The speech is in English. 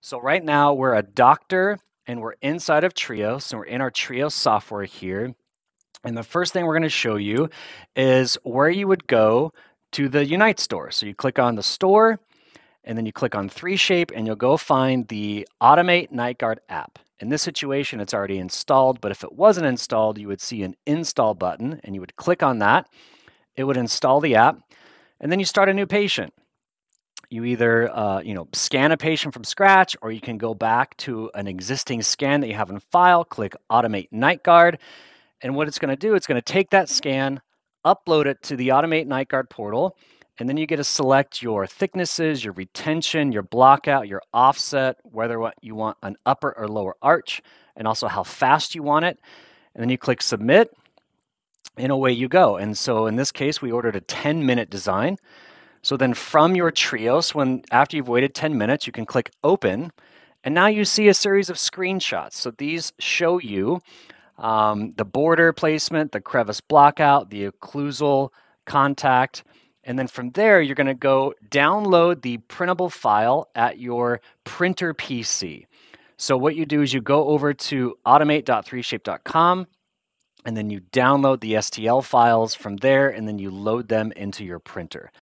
So right now we're a doctor and we're inside of Trios and we're in our Trios software here. And the first thing we're going to show you is where you would go to the Unite store. So you click on the store and then you click on 3Shape and you'll go find the Automate Night Guard app. In this situation, it's already installed, but if it wasn't installed, you would see an install button and you would click on that. It would install the app and then you start a new patient you either uh, you know scan a patient from scratch or you can go back to an existing scan that you have in file click automate night guard and what it's going to do it's going to take that scan upload it to the automate night guard portal and then you get to select your thicknesses your retention your blockout your offset whether what you want an upper or lower arch and also how fast you want it and then you click submit and away you go and so in this case we ordered a 10 minute design so then from your trios, when after you've waited 10 minutes, you can click open and now you see a series of screenshots. So these show you um, the border placement, the crevice blockout, the occlusal contact, and then from there, you're going to go download the printable file at your printer PC. So what you do is you go over to automate.3shape.com and then you download the STL files from there and then you load them into your printer.